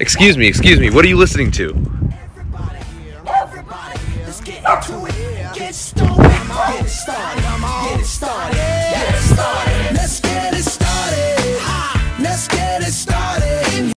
Excuse me, excuse me. What are you listening to?